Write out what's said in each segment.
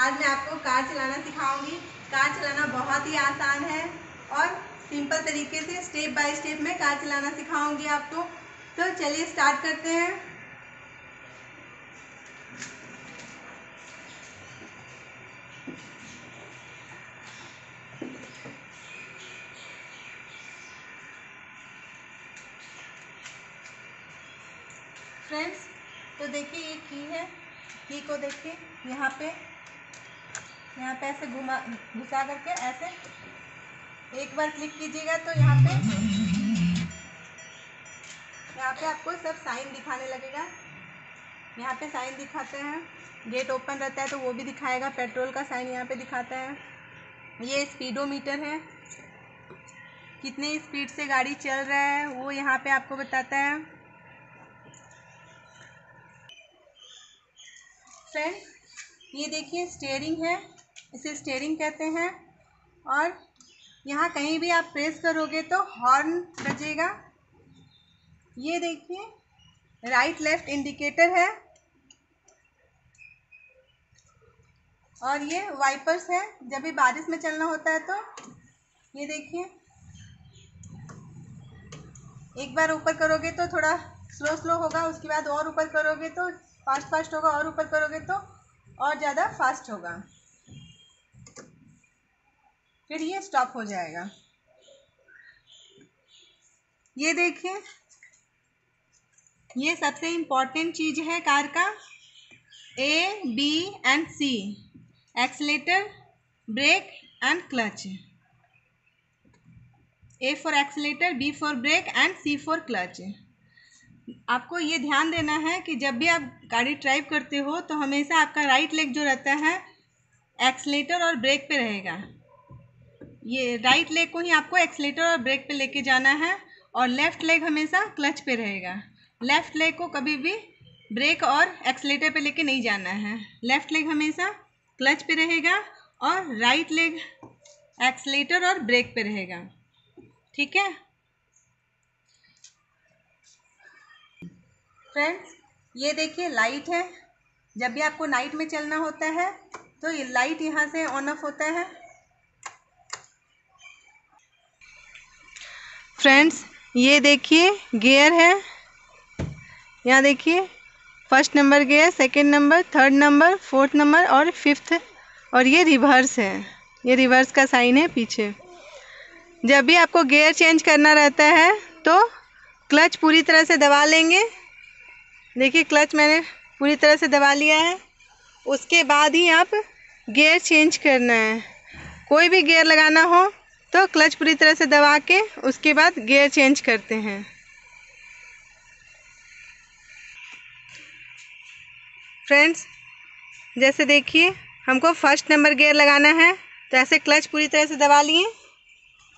आज मैं आपको कार चलाना सिखाऊँगी। कार चलाना बहुत ही आसान है और सिंपल तरीके से स्टेप बाय स्टेप मैं कार चलाना सिखाऊँगी आपको। तो चलिए स्टार्ट करते हैं। फ्रेंड्स तो देखिए ये की है। की को देखिए, यहाँ पे। यहाँ पे ऐसे घुमा, घुसा करके ऐसे। एक बार क्लिक कीजिएगा तो यहाँ पे यहाँ पे आपको सब साइन दिखाने लगेगा। यहाँ पे साइन दिखाते हैं। गेट ओपन रहता है तो वो भी दिखाएगा। पेट्रोल का साइन यहाँ पे दिखाता है। ये स्पीडोमीटर है। कितने स्पीड से गाड़ी चल रहा है, वो यहाँ पे आपको बताता है। फ्रेंड ये देखिए स्टेयरिंग है। इसे स्टेयरिंग कहते हैं। और यहाँ कहीं भी आप प्रेस करोगे तो हॉर्न बजेगा। ये देखिए राइट लेफ़्ट इंडिकेटर है। और ये वाइपर्स है। जब भी बारिश में चलना होता है तो ये देखिए। एक बार ऊपर करोगे तो थोड़ा स्लो स्लो होगा, उसके बाद और ऊपर करोगे तो फास्ट फास्ट होगा, और ऊपर करोगे तो और ज़्यादा फास्ट होगा। फिर ये स्टॉप हो जाएगा। ये देखिए। ये सबसे इंपॉर्टेंट चीज़ है कार का। A B and C accelerator brake and clutch A for accelerator B for brake and C for clutch आपको ये ध्यान देना है कि जब भी आप गाड़ी ड्राइव करते हो तो हमेशा आपका राइट लेग जो रहता है एक्सलेटर और ब्रेक पे रहेगा। ये राइट लेग को ही आपको एक्सलेटर और ब्रेक पे लेके जाना है और लेफ़्ट लेग हमेशा क्लच पे रहेगा। लेफ़्ट लेग को कभी भी ब्रेक और एक्सलेटर पे लेके नहीं जाना है। लेफ़्ट लेग हमेशा क्लच पे रहेगा और राइट लेग एक्सलेटर और ब्रेक पे रहेगा। ठीक है? फ्रेंड्स ये देखिए लाइट है। जब भी आपको नाइट में चलना होता है तो ये लाइट यहाँ से ऑन ऑफ़ होता है। फ्रेंड्स, ये देखिए गियर है। यहाँ देखिए first number gear second number third number fourth number और फिफ्थ और ये रिवर्स है। ये रिवर्स का साइन है पीछे। जब भी आपको गियर चेंज करना रहता है तो क्लच पूरी तरह से दबा लेंगे। देखिए क्लच मैंने पूरी तरह से दबा लिया है। उसके बाद ही आप गियर चेंज करना है। कोई भी गियर लगाना हो तो क्लच पूरी तरह से दबा के उसके बाद गियर चेंज करते हैं। फ्रेंड्स जैसे देखिए, हमको फ़र्स्ट नंबर गियर लगाना है तो ऐसे क्लच पूरी तरह से दबा लिए।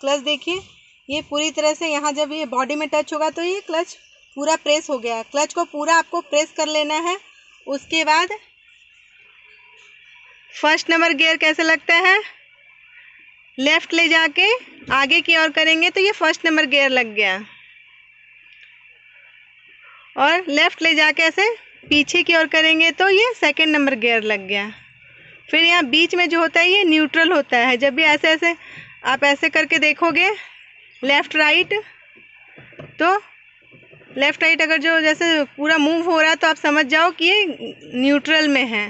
क्लच देखिए, ये पूरी तरह से यहाँ जब ये बॉडी में टच होगा तो ये क्लच पूरा प्रेस हो गया। क्लच को पूरा आपको प्रेस कर लेना है। उसके बाद फ़र्स्ट नंबर गियर कैसे लगता है? लेफ़्ट ले जाके आगे की ओर करेंगे तो ये फ़र्स्ट नंबर गियर लग गया। और लेफ़्ट ले जाके ऐसे पीछे की ओर करेंगे तो ये सेकंड नंबर गियर लग गया। फिर यहाँ बीच में जो होता है, ये न्यूट्रल होता है। जब भी ऐसे ऐसे आप ऐसे करके देखोगे, लेफ़्ट राइट तो लेफ़्ट राइट अगर जो जैसे पूरा मूव हो रहा है तो आप समझ जाओ कि ये न्यूट्रल में है।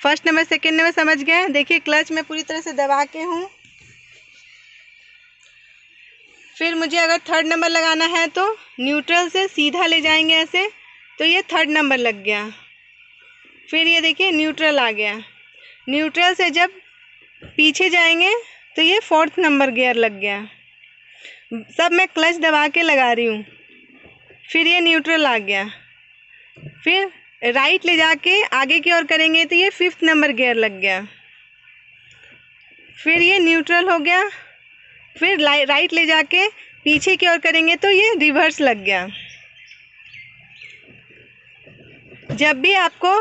फ़र्स्ट नंबर, सेकेंड नंबर समझ गए देखिए, क्लच मैं पूरी तरह से दबा के हूँ। फिर मुझे अगर थर्ड नंबर लगाना है तो न्यूट्रल से सीधा ले जाएँगे ऐसे। तो ये थर्ड नंबर लग गया। फिर ये देखिए, न्यूट्रल आ गया। न्यूट्रल से जब पीछे जाएँगे तो ये फोर्थ नंबर गियर लग गया। सब मैं क्लच दबा के लगा रही हूँ। फिर ये न्यूट्रल आ गया। फिर राइट ले जाके आगे की ओर करेंगे तो ये फिफ्थ नंबर गियर लग गया। फिर ये न्यूट्रल हो गया। फिर राइट ले जाके पीछे की ओर करेंगे तो ये रिवर्स लग गया। जब भी आपको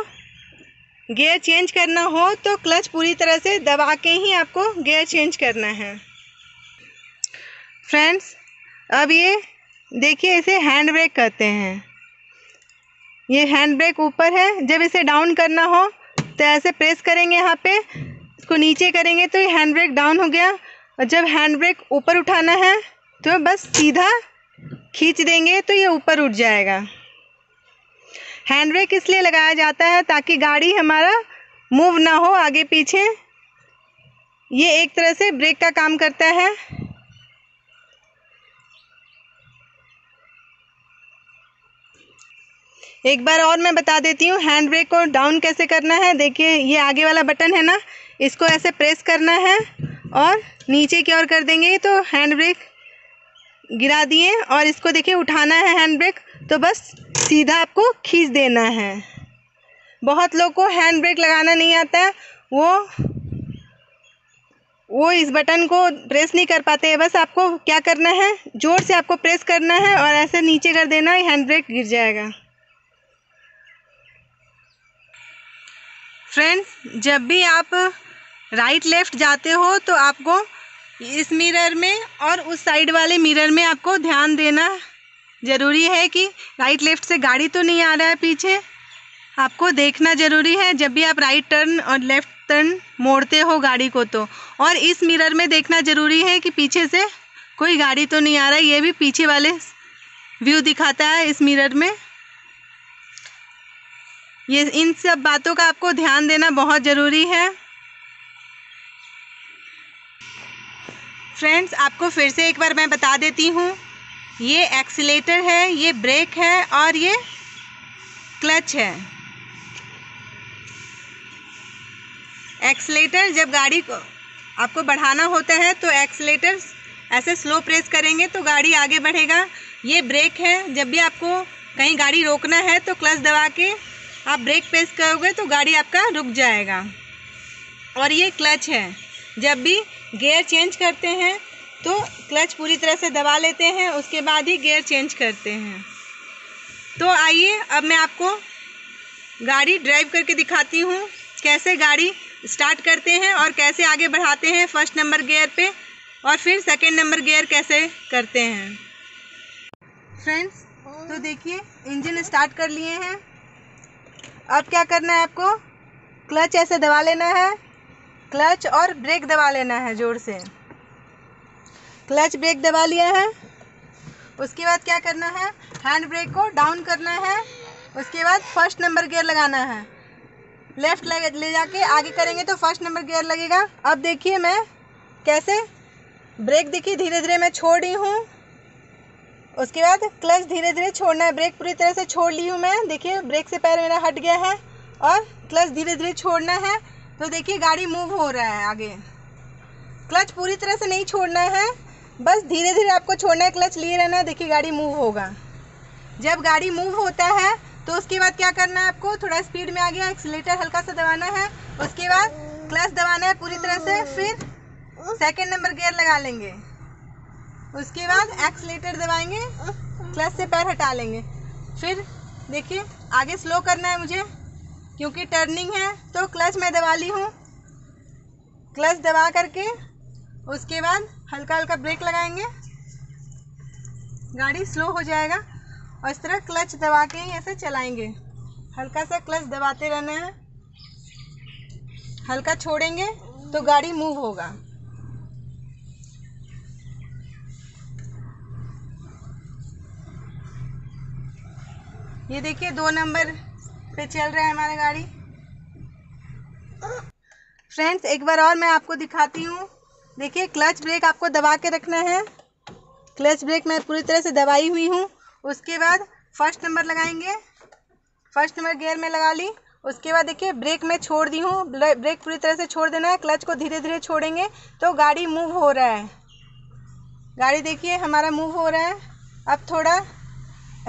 गियर चेंज करना हो तो क्लच पूरी तरह से दबा के ही आपको गियर चेंज करना है। फ्रेंड्स अब ये देखिए इसे हैंड ब्रेक कहते हैं। ये हैंड ब्रेक ऊपर है। जब इसे डाउन करना हो तो ऐसे प्रेस करेंगे यहाँ पे। इसको नीचे करेंगे तो ये हैंड ब्रेक डाउन हो गया। और जब हैंड ब्रेक ऊपर उठाना है तो बस सीधा खींच देंगे तो ये ऊपर उठ जाएगा। हैंड ब्रेक इसलिए लगाया जाता है ताकि गाड़ी हमारा मूव ना हो आगे पीछे। ये एक तरह से ब्रेक का काम करता है। एक बार और मैं बता देती हूँ हैंड ब्रेक को डाउन कैसे करना है? देखिए, ये आगे वाला बटन है ना? इसको ऐसे प्रेस करना है और नीचे की ओर कर देंगे तो हैंड ब्रेक गिरा दिए और इसको देखिए उठाना है हैंड ब्रेक तो बस सीधा आपको खींच देना है। बहुत लोग को हैंड ब्रेक लगाना नहीं आता है वो वो इस बटन को प्रेस नहीं कर पाते हैं बस आपको क्या करना है? ज़ोर से आपको प्रेस करना है और ऐसे नीचे कर देना हैंड ब्रेक गिर जाएगा। फ्रेंड्स जब भी आप राइट लेफ़्ट जाते हो तो आपको इस मिरर में और उस साइड वाले मिरर में आपको ध्यान देना ज़रूरी है कि राइट लेफ़्ट से गाड़ी तो नहीं आ रहा है पीछे। आपको देखना ज़रूरी है, जब भी आप राइट टर्न और लेफ़्ट टर्न मोड़ते हो गाड़ी को तो। और इस मिरर में देखना ज़रूरी है कि पीछे से कोई गाड़ी तो नहीं आ रहा है ये भी पीछे वाले व्यू दिखाता है इस मिरर में। ये इन सब बातों का आपको ध्यान देना बहुत ज़रूरी है। फ्रेंड्स आपको फिर से एक बार मैं बता देती हूँ, ये एक्सीटर है, ये ब्रेक है और ये क्लच है। एक्सीलेटर जब गाड़ी को आपको बढ़ाना होता है तो एक्सीलेटर ऐसे स्लो प्रेस करेंगे तो गाड़ी आगे बढ़ेगा। ये ब्रेक है, जब भी आपको कहीं गाड़ी रोकना है तो क्लच दबा के आप ब्रेक प्रेस करोगे तो गाड़ी आपका रुक जाएगा। और ये क्लच है। जब भी गियर चेंज करते हैं तो क्लच पूरी तरह से दबा लेते हैं, उसके बाद ही गियर चेंज करते हैं। तो आइए, अब मैं आपको गाड़ी ड्राइव करके दिखाती हूँ, कैसे गाड़ी स्टार्ट करते हैं और कैसे आगे बढ़ाते हैं फ़र्स्ट नंबर गियर पे, और फिर सेकंड नंबर गियर कैसे करते हैं। फ्रेंड्स तो देखिए इंजन स्टार्ट कर लिए हैं। अब क्या करना है आपको? क्लच ऐसे दबा लेना है। क्लच और ब्रेक दबा लेना है ज़ोर से। क्लच ब्रेक दबा लिया है। उसके बाद क्या करना है? हैंड ब्रेक को डाउन करना है। उसके बाद फ़र्स्ट नंबर गियर लगाना है। लेफ़्ट लगे ले जाके आगे करेंगे तो फ़र्स्ट नंबर गियर लगेगा। अब देखिए मैं कैसे ब्रेक देखिए धीरे धीरे मैं छोड़ रही हूँ। उसके बाद क्लच धीरे धीरे छोड़ना है। ब्रेक पूरी तरह से छोड़ ली हूँ मैं। देखिए ब्रेक से पैर मेरा हट गया है और क्लच धीरे धीरे छोड़ना है। तो देखिए, गाड़ी मूव हो रहा है आगे। क्लच पूरी तरह से नहीं छोड़ना है। बस धीरे धीरे आपको छोड़ना है क्लच लिए रहना है। देखिए, गाड़ी मूव होगा। जब गाड़ी मूव होता है तो उसके बाद क्या करना है आपको? थोड़ा स्पीड में आ गया एक्सीटर हल्का सा दबाना है। उसके बाद क्लच दबाना है पूरी तरह से। फिर सेकेंड नंबर गियर लगा लेंगे। उसके बाद एक्सलेटर दबाएँगे क्लच से पैर हटा लेंगे। फिर देखिए, आगे स्लो करना है मुझे, क्योंकि टर्निंग है तो क्लच मैं दबा ली हूँ। क्लच दबा करके, उसके बाद हल्का हल्का ब्रेक लगाएँगे। गाड़ी स्लो हो जाएगा, और इस तरह क्लच दबा के ही ऐसे चलाएँगे। हल्का सा क्लच दबाते रहना है। हल्का छोड़ेंगे तो गाड़ी मूव होगा। ये देखिए, दो नंबर पे चल रहा है हमारा गाड़ी। फ्रेंड्स, एक बार और मैं आपको दिखाती हूँ। देखिए, क्लच ब्रेक आपको दबा के रखना है। क्लच ब्रेक मैं पूरी तरह से दबाई हुई हूँ। उसके बाद फ़र्स्ट नंबर लगाएँगे। फ़र्स्ट नंबर गियर में लगा ली। उसके बाद देखिए, ब्रेक में छोड़ दी हूँ। ब्रेक पूरी तरह से छोड़ देना है। क्लच को धीरे धीरे छोड़ेंगे तो गाड़ी मूव हो रहा है। गाड़ी देखिए, हमारा मूव हो रहा है। अब थोड़ा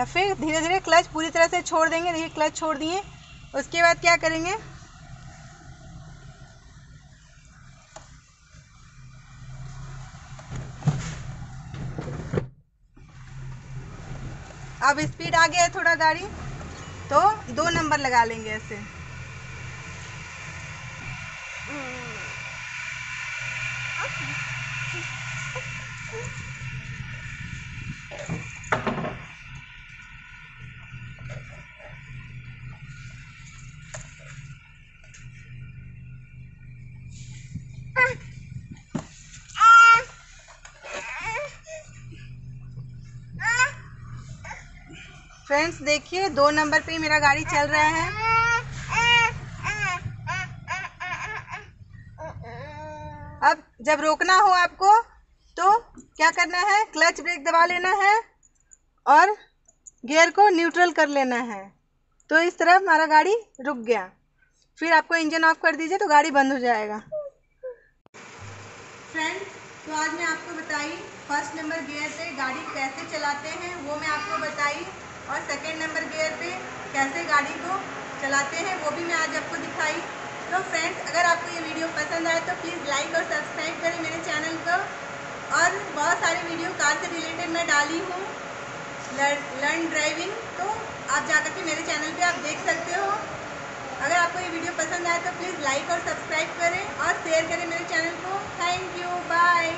या फिर धीरे धीरे क्लच पूरी तरह से छोड़ देंगे, देखिए क्लच छोड़ दिए। उसके बाद क्या करेंगे? अब स्पीड आ गया है थोड़ा गाड़ी तो दो नंबर लगा लेंगे ऐसे। फ्रेंड्स देखिए, दो नंबर पे मेरा गाड़ी चल रहा है। अब जब रोकना हो आपको तो क्या करना है? क्लच ब्रेक दबा लेना है और गियर को न्यूट्रल कर लेना है। तो इस तरह हमारा गाड़ी रुक गया। फिर आपको इंजन ऑफ़ कर दीजिए तो गाड़ी बंद हो जाएगा। फ्रेंड्स तो आज मैं आपको बताई फ़र्स्ट नंबर गियर से गाड़ी कैसे चलाते हैं, वो मैं आपको बताई। और सेकेंड नंबर गियर पे कैसे गाड़ी को चलाते हैं, वो भी मैं आज आपको दिखाई। तो फ्रेंड्स अगर आपको ये वीडियो पसंद आए तो प्लीज़ लाइक और सब्सक्राइब करें मेरे चैनल को। और बहुत सारे वीडियो कार से रिलेटेड मैं डाली हूँ। लर्न ड्राइविंग तो आप जाकर के मेरे चैनल पे आप देख सकते हो। अगर आपको ये वीडियो पसंद आए तो प्लीज़ लाइक और सब्सक्राइब करें और शेयर करें मेरे चैनल को। Thank you bye